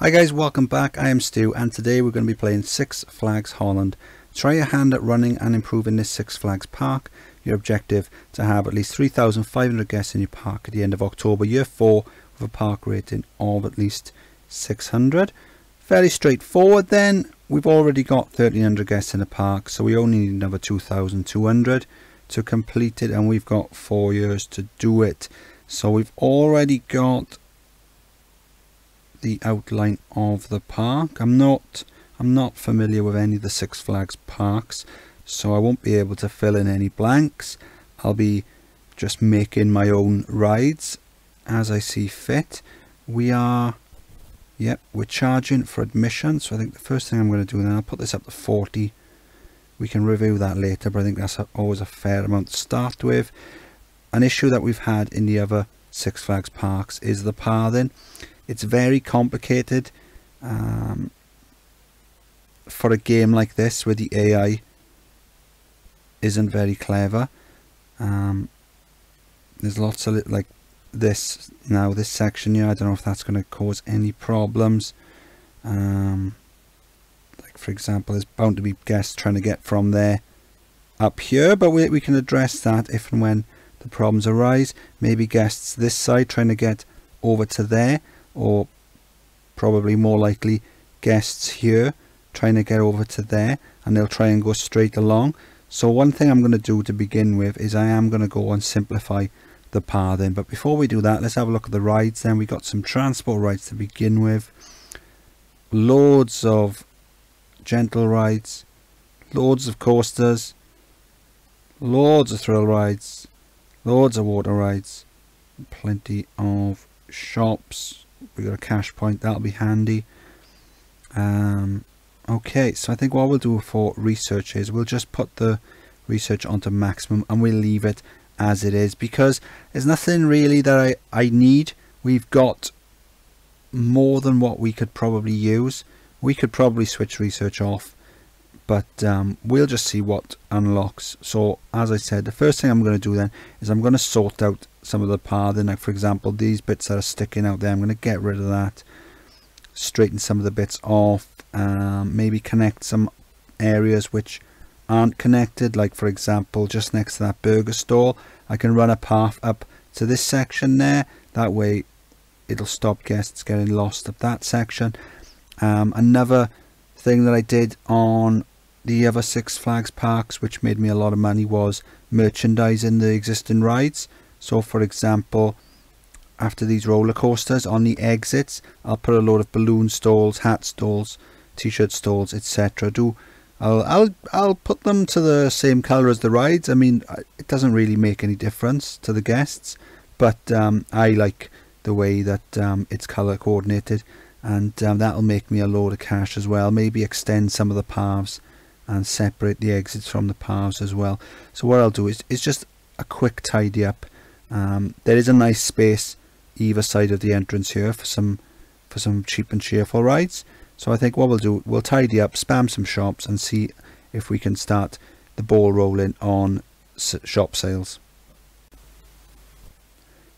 Hi guys, welcome back. I am Stu and today we're going to be playing Six Flags Holland. Try your hand at running and improving this Six Flags park. Your objective to have at least 3,500 guests in your park at the end of October year 4 with a park rating of at least 600. Fairly straightforward then. We've already got 1,300 guests in the park so we only need another 2,200 to complete it and we've got 4 years to do it. So we've already got the outline of the park. I'm not I'm not familiar with any of the Six Flags parks so I won't be able to fill in any blanks. I'll be just making my own rides as I see fit. We are yep we're charging for admission so I think the first thing I'm going to do now I'll put this up to 40 we can review that later but I think that's always a fair amount to start with. An issue that we've had in the other Six Flags parks is the pathing it's very complicated um, for a game like this where the AI isn't very clever. Um, there's lots of like this now this section here I don't know if that's going to cause any problems. Um, like for example there's bound to be guests trying to get from there up here but we, we can address that if and when the problems arise. Maybe guests this side trying to get over to there or probably more likely guests here trying to get over to there and they'll try and go straight along. So one thing I'm going to do to begin with is I am going to go and simplify the pathing but before we do that let's have a look at the rides then. We got some transport rides to begin with. Loads of gentle rides. Loads of coasters. Loads of thrill rides. Loads of water rides. Plenty of shops we got a cash point. That'll be handy. Um, okay so I think what we'll do for research is we'll just put the research onto maximum and we'll leave it as it is because there's nothing really that I, I need. We've got more than what we could probably use. We could probably switch research off but um, we'll just see what unlocks. So as I said the first thing I'm going to do then is I'm going to sort out some of the pathing. Like for example these bits that are sticking out there I'm going to get rid of that straighten some of the bits off um, maybe connect some areas which aren't connected. Like for example just next to that burger stall I can run a path up to this section there. That way it'll stop guests getting lost at that section. Um, another thing that I did on the other Six Flags parks which made me a lot of money was merchandising the existing rides. So for example after these roller coasters on the exits I'll put a load of balloon stalls hat stalls t-shirt stalls etc do I'll, I'll I'll put them to the same color as the rides. I mean it doesn't really make any difference to the guests but um, I like the way that um, it's color coordinated and um, that'll make me a load of cash as well. Maybe extend some of the paths and separate the exits from the paths as well. So what I'll do is, is just a quick tidy up. Um, there is a nice space either side of the entrance here for some for some cheap and cheerful rides. So I think what we'll do we'll tidy up spam some shops and see if we can start the ball rolling on shop sales.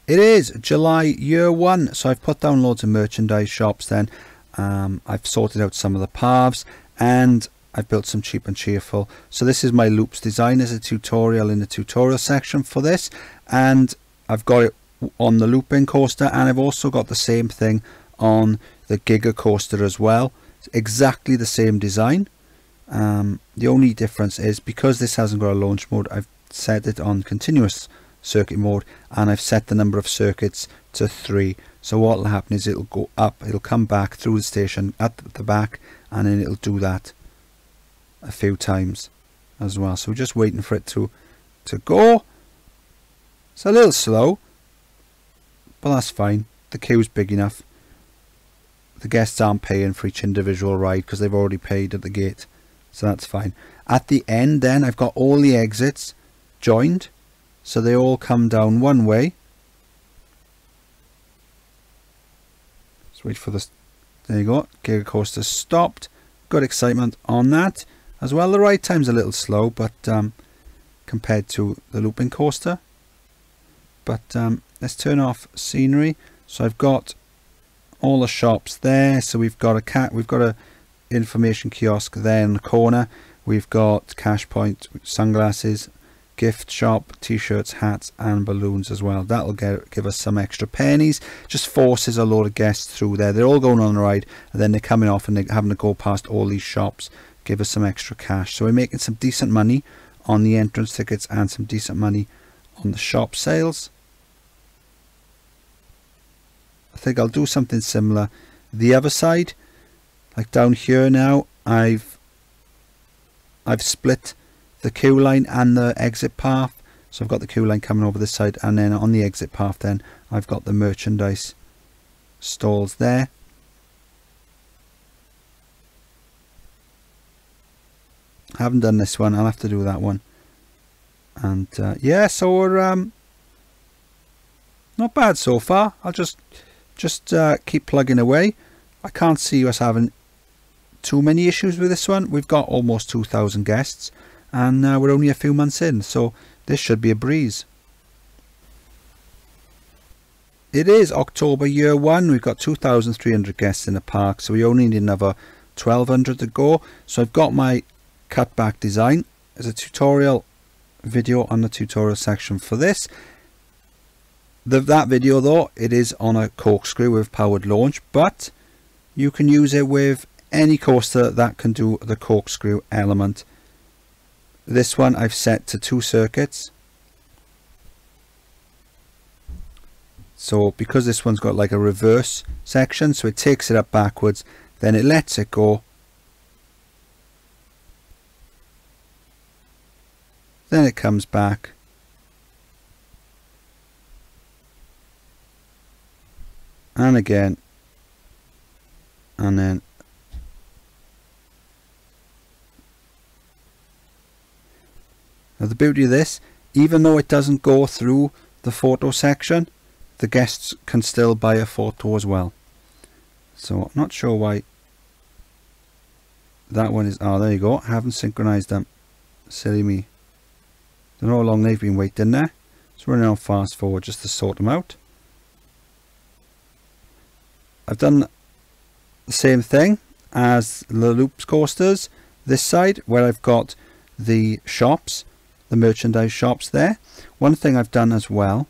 It is July year one so I've put down loads of merchandise shops then. Um, I've sorted out some of the paths and I've built some cheap and cheerful. So this is my loops design as a tutorial in the tutorial section for this. And I've got it on the looping coaster and I've also got the same thing on the Giga coaster as well. It's exactly the same design. Um, the only difference is because this hasn't got a launch mode, I've set it on continuous circuit mode and I've set the number of circuits to three. So what will happen is it'll go up, it'll come back through the station at the back and then it'll do that a few times as well. So just waiting for it to to go. It's a little slow but that's fine. The queue's big enough. The guests aren't paying for each individual ride because they've already paid at the gate so that's fine. At the end then I've got all the exits joined so they all come down one way. Let's wait for this there you go Giga Coaster stopped. Good excitement on that as well. The ride time's a little slow, but um, compared to the looping coaster. But um, let's turn off scenery. So I've got all the shops there. So we've got a cat, we've got a information kiosk there in the corner. We've got cash point, sunglasses, gift shop, t-shirts, hats and balloons as well. That'll get, give us some extra pennies. Just forces a load of guests through there. They're all going on the ride and then they're coming off and they're having to go past all these shops. Give us some extra cash. So we're making some decent money on the entrance tickets and some decent money on the shop sales. I think I'll do something similar the other side like down here now I've I've split the queue line and the exit path so I've got the queue line coming over this side and then on the exit path then I've got the merchandise stalls there I haven't done this one. I'll have to do that one. And uh, yeah so we're um, not bad so far. I'll just just uh, keep plugging away. I can't see us having too many issues with this one. We've got almost 2,000 guests and uh, we're only a few months in so this should be a breeze. It is October year one. We've got 2,300 guests in the park so we only need another 1,200 to go. So I've got my cutback design as a tutorial video on the tutorial section for this. The, that video though it is on a corkscrew with powered launch but you can use it with any coaster that can do the corkscrew element. This one I've set to two circuits. So because this one's got like a reverse section so it takes it up backwards then it lets it go then it comes back. And again. And then. Now the beauty of this even though it doesn't go through the photo section the guests can still buy a photo as well. So I'm not sure why that one is oh there you go. I haven't synchronized them. Silly me don't know how long they've been waiting there. So running on fast forward just to sort them out. I've done the same thing as the loops coasters. This side where I've got the shops the merchandise shops there. One thing I've done as well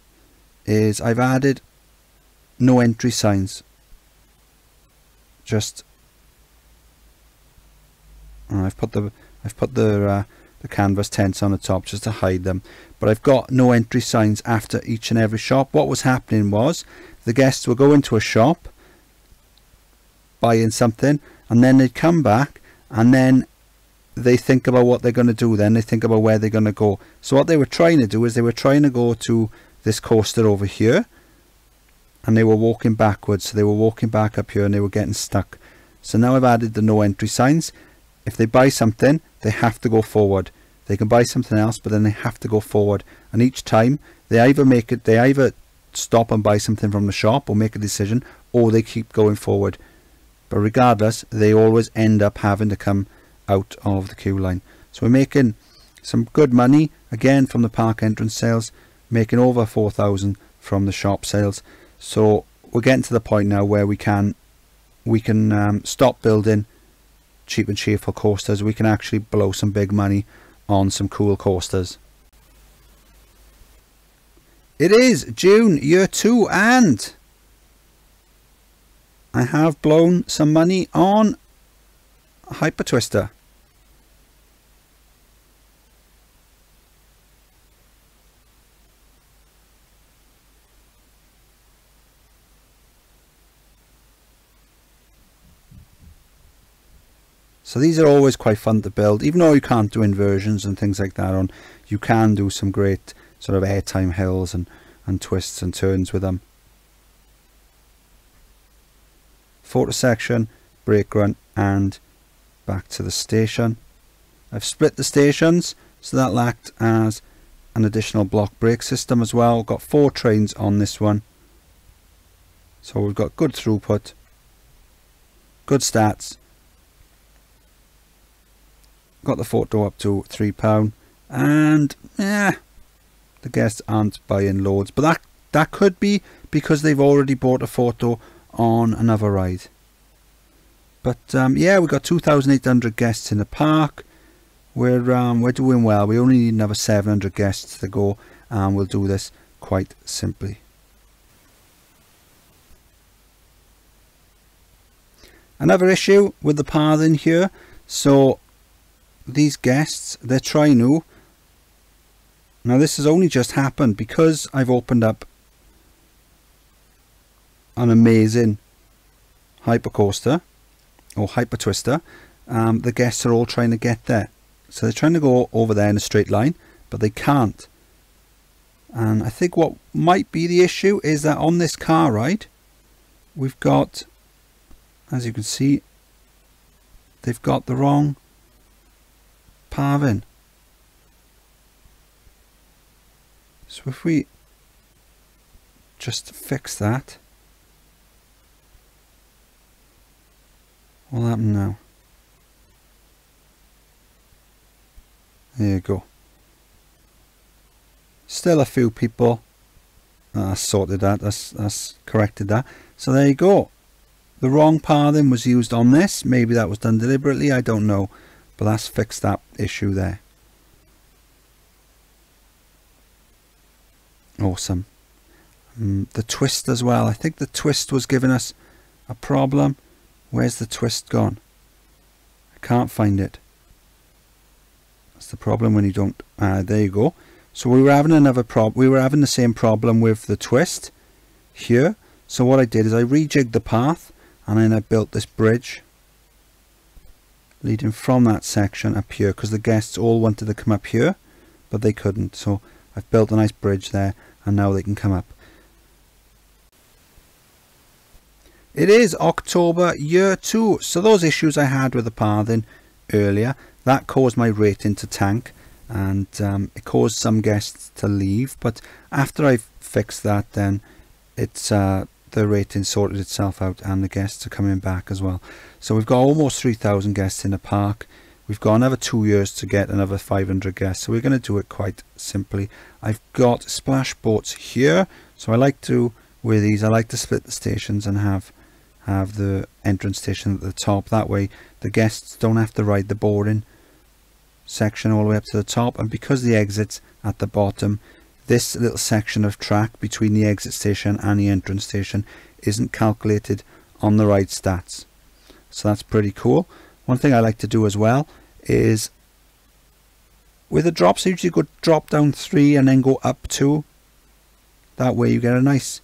is I've added no entry signs. Just I've put the I've put the uh, the canvas tents on the top just to hide them. But I've got no entry signs after each and every shop. What was happening was the guests were going to a shop buying something and then they'd come back and then they think about what they're going to do then. They think about where they're going to go. So what they were trying to do is they were trying to go to this coaster over here and they were walking backwards. So they were walking back up here and they were getting stuck. So now I've added the no entry signs if they buy something they have to go forward. They can buy something else but then they have to go forward. And each time they either make it they either stop and buy something from the shop or make a decision or they keep going forward. But regardless they always end up having to come out of the queue line. So we're making some good money again from the park entrance sales making over 4,000 from the shop sales. So we're getting to the point now where we can we can um, stop building cheap and cheerful coasters we can actually blow some big money on some cool coasters it is June year two and I have blown some money on Hyper Twister. So these are always quite fun to build, even though you can't do inversions and things like that on, you can do some great sort of airtime hills and, and twists and turns with them. photo section, brake run and back to the station. I've split the stations so that'll act as an additional block brake system as well. Got four trains on this one. So we've got good throughput, good stats. Got the photo up to £3 and yeah, the guests aren't buying loads. But that, that could be because they've already bought a photo on another ride. But um, yeah, we've got 2,800 guests in the park. We're um, we're doing well. We only need another 700 guests to go, and we'll do this quite simply. Another issue with the path in here. So these guests, they're trying new. Now this has only just happened because I've opened up an amazing hypercoaster or hyper twister. Um, the guests are all trying to get there. So they're trying to go over there in a straight line, but they can't. And I think what might be the issue is that on this car ride, we've got, as you can see, they've got the wrong pathing. So if we just fix that, what'll happen now? There you go. Still a few people. I sorted that. That's, that's corrected that. So there you go. The wrong pathing was used on this. Maybe that was done deliberately. I don't know. But that's fixed that issue there. Awesome. Um, the twist as well. I think the twist was giving us a problem. Where's the twist gone? I can't find it. That's the problem when you don't. Uh, there you go. So we were having another problem. We were having the same problem with the twist here. So what I did is I rejigged the path and then I built this bridge leading from that section up here because the guests all wanted to come up here but they couldn't. So I've built a nice bridge there and now they can come up. It is October year two so those issues I had with the pathing earlier that caused my rating to tank and um, it caused some guests to leave. But after I fixed that then it's uh, the rating sorted itself out and the guests are coming back as well. So we've got almost 3,000 guests in the park. We've got another two years to get another 500 guests. So we're going to do it quite simply. I've got splash boats here. So I like to, with these, I like to split the stations and have have the entrance station at the top. That way the guests don't have to ride the boarding section all the way up to the top. And because the exit's at the bottom, this little section of track between the exit station and the entrance station isn't calculated on the ride stats. So that's pretty cool. One thing I like to do as well is with the drops, I usually go drop down three and then go up two. That way you get a nice,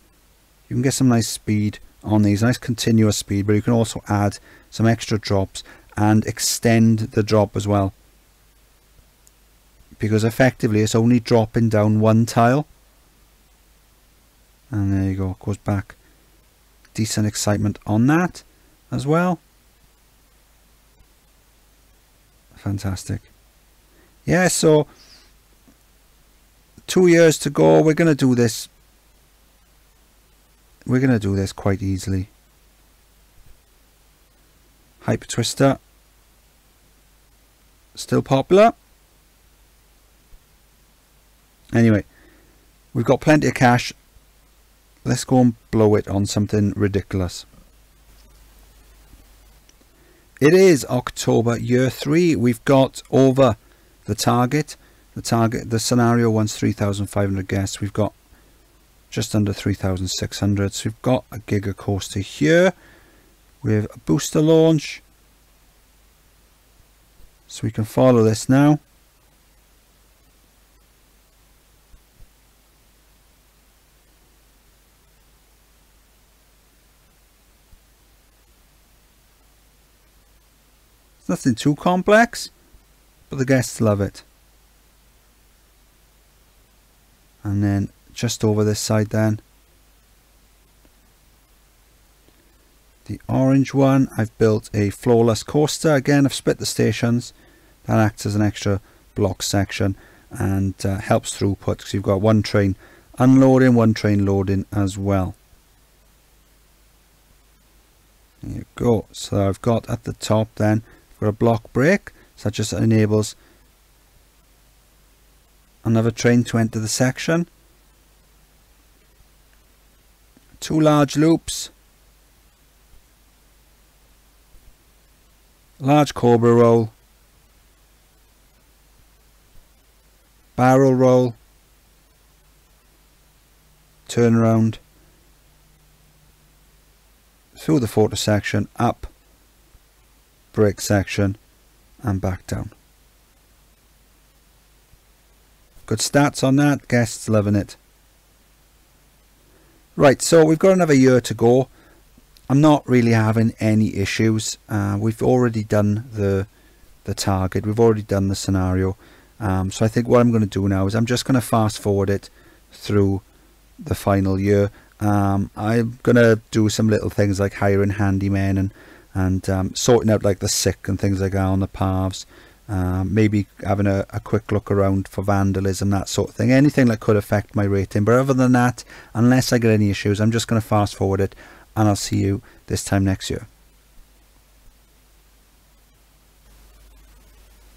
you can get some nice speed on these, nice continuous speed, but you can also add some extra drops and extend the drop as well because effectively it's only dropping down one tile. And there you go goes back. Decent excitement on that as well. Fantastic. Yeah so two years to go we're gonna do this. We're gonna do this quite easily. Hyper twister. Still popular Anyway, we've got plenty of cash. Let's go and blow it on something ridiculous. It is October year three. We've got over the target. The target, the scenario wants 3,500 guests. We've got just under 3,600. So we've got a Giga coaster here with a booster launch. So we can follow this now. It's nothing too complex, but the guests love it. And then just over this side then, the orange one, I've built a floorless coaster. Again, I've split the stations. That acts as an extra block section and uh, helps throughput because you've got one train unloading, one train loading as well. There you go. So I've got at the top then for a block brake such as enables another train to enter the section. Two large loops. Large cobra roll. Barrel roll. Turn around through the photo section up brake section and back down. Good stats on that, guests loving it. Right, so we've got another year to go. I'm not really having any issues. Uh, we've already done the the target. We've already done the scenario. Um, so I think what I'm going to do now is I'm just going to fast forward it through the final year. Um, I'm going to do some little things like hiring handymen and and um, sorting out like the sick and things like that on the paths. Um, maybe having a, a, quick look around for vandalism, that sort of thing. Anything that could affect my rating. But other than that, unless I get any issues, I'm just going to fast forward it and I'll see you this time next year.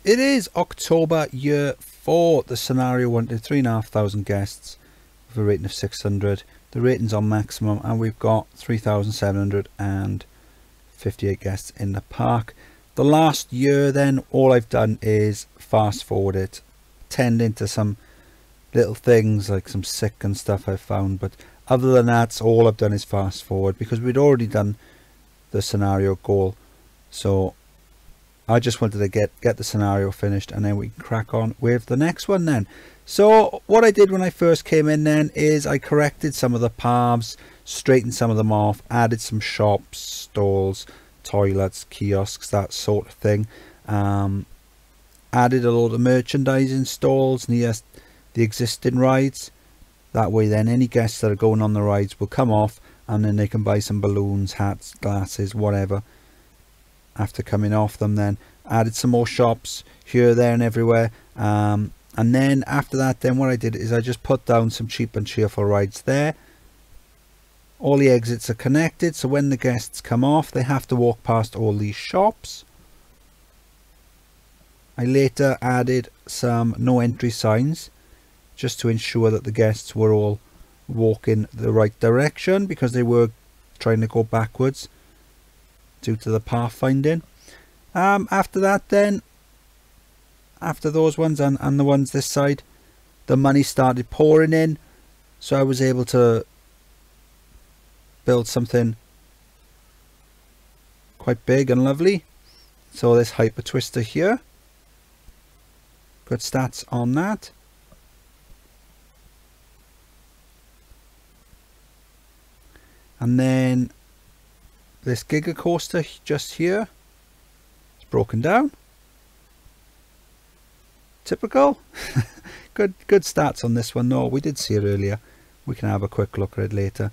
It is October year four. The scenario wanted 3,500 guests with a rating of 600. The rating's on maximum and we've got 3,758 guests in the park. The last year then, all I've done is fast forward it, tending to some little things like some sick and stuff I've found. But other than that, all I've done is fast forward because we'd already done the scenario goal. So I just wanted to get, get the scenario finished and then we can crack on with the next one then. So what I did when I first came in then is I corrected some of the paths, straightened some of them off, added some shops, stalls, toilets, kiosks, that sort of thing. Um, added a lot of merchandising stalls near the existing rides. That way then any guests that are going on the rides will come off and then they can buy some balloons, hats, glasses, whatever after coming off them then. Added some more shops here, there and everywhere. Um, and then after that then what I did is I just put down some cheap and cheerful rides there all the exits are connected, so when the guests come off, they have to walk past all these shops. I later added some no entry signs just to ensure that the guests were all walking the right direction because they were trying to go backwards due to the pathfinding. Um, after that then, after those ones and, and the ones this side, the money started pouring in. So I was able to build something quite big and lovely. So this hyper twister here. Good stats on that. And then this Giga coaster just here. It's broken down. Typical. good good stats on this one. No, we did see it earlier. We can have a quick look at it later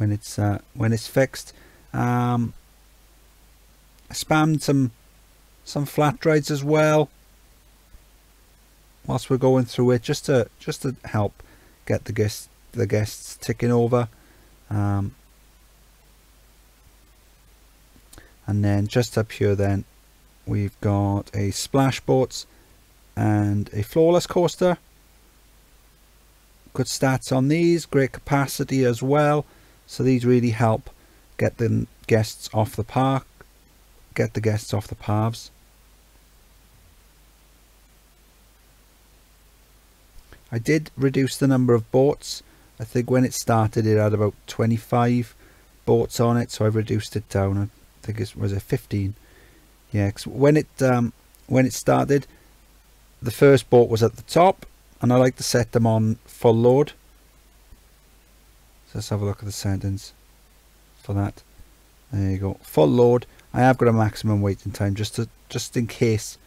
when it's uh, when it's fixed. Um, I spammed some some flat rides as well whilst we're going through it just to just to help get the guests the guests ticking over. Um, and then just up here then we've got a splash boats and a floorless coaster. Good stats on these great capacity as well so these really help get the guests off the park, get the guests off the paths. I did reduce the number of boats. I think when it started it had about 25 boats on it, so I reduced it down. I think it was a 15. Yeah, cause when it um, when it started, the first boat was at the top, and I like to set them on full load so let's have a look at the settings for that. There you go. Full load. I have got a maximum waiting time just to just in case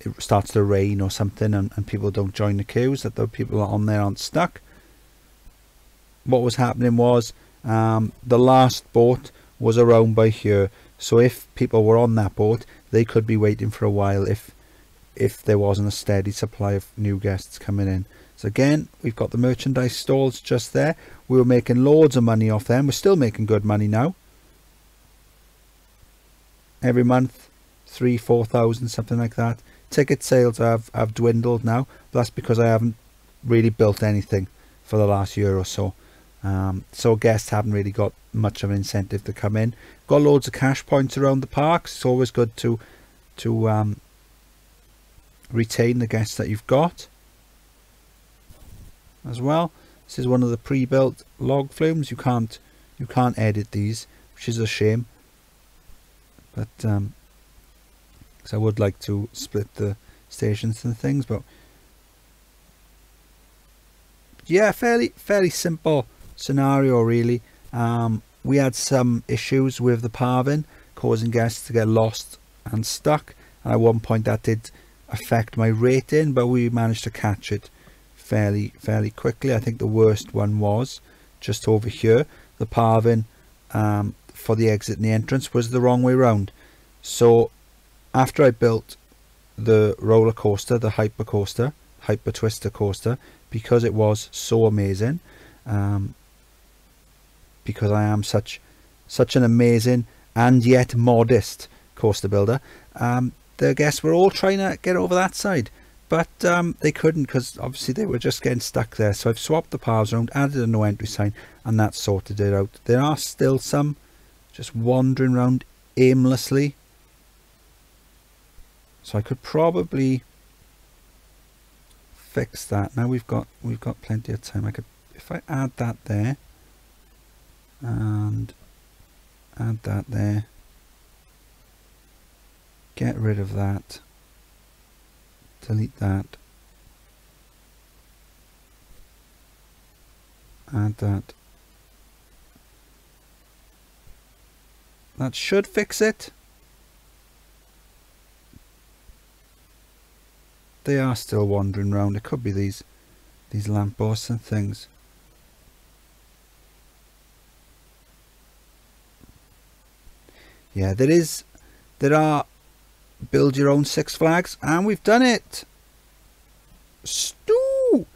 it starts to rain or something and, and people don't join the queues that the people on there aren't stuck. What was happening was um, the last boat was around by here so if people were on that boat they could be waiting for a while if if there wasn't a steady supply of new guests coming in so again, we've got the merchandise stalls just there. We were making loads of money off them. We're still making good money now. Every month, three, four thousand, something like that. Ticket sales have, have dwindled now. That's because I haven't really built anything for the last year or so. Um, so guests haven't really got much of an incentive to come in. Got loads of cash points around the parks. It's always good to to um, retain the guests that you've got as well. This is one of the pre-built log flumes. You can't you can't edit these, which is a shame. But um, cause I would like to split the stations and things, but yeah, fairly fairly simple scenario really. Um, we had some issues with the pathing causing guests to get lost and stuck and at one point that did affect my rating but we managed to catch it fairly fairly quickly I think the worst one was just over here the pathing um, for the exit and the entrance was the wrong way round so after I built the roller coaster the hyper coaster hyper twister coaster because it was so amazing um, because I am such such an amazing and yet modest coaster builder. Um, the guests were all trying to get over that side, but um, they couldn't because obviously they were just getting stuck there. So I've swapped the paths around, added a no entry sign, and that sorted it out. There are still some just wandering around aimlessly. So I could probably fix that. Now we've got we've got plenty of time. I could if I add that there and add that there get rid of that delete that. Add that. That should fix it. They are still wandering around. It could be these these lampposts and things. Yeah there is there are build your own six flags and we've done it. Stu!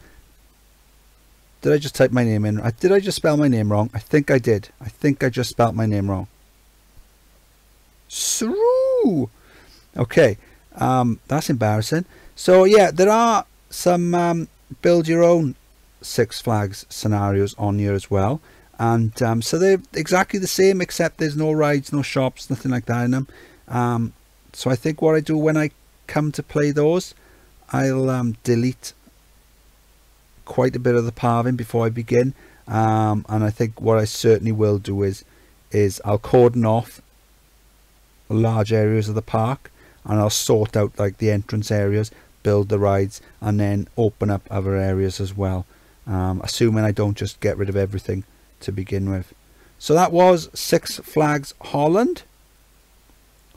Did I just type my name in? Did I just spell my name wrong? I think I did. I think I just spelled my name wrong. Sru! Okay um, that's embarrassing. So yeah there are some um, build your own six flags scenarios on here as well. And um, so they're exactly the same except there's no rides no shops nothing like that in them. Um, so I think what I do when I come to play those I'll um, delete quite a bit of the pathing before I begin um, and I think what I certainly will do is is I'll cordon off large areas of the park and I'll sort out like the entrance areas build the rides and then open up other areas as well um, assuming I don't just get rid of everything to begin with. So that was Six Flags Holland.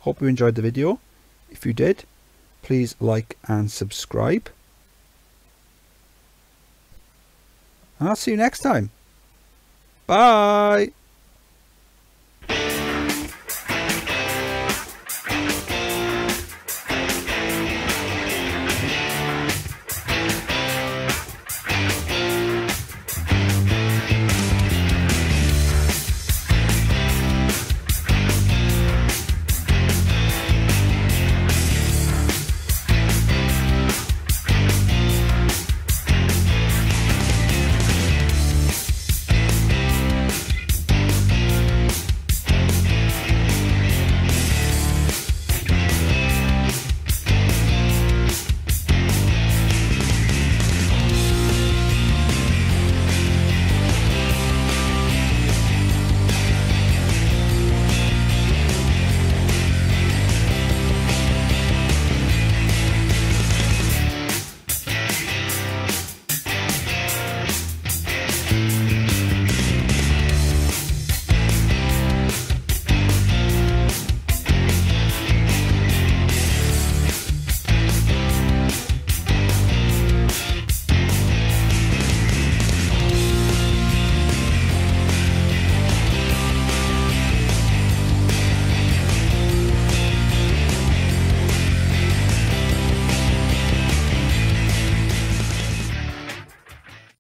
Hope you enjoyed the video. If you did, please like and subscribe. And I'll see you next time. Bye.